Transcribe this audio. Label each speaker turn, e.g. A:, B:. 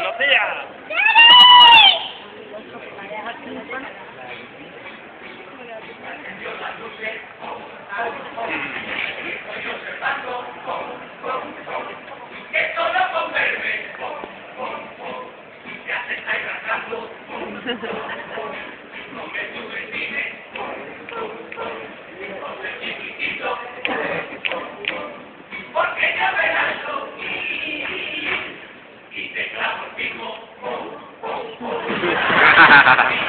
A: ¡Buenos días! Ha ha ha ha.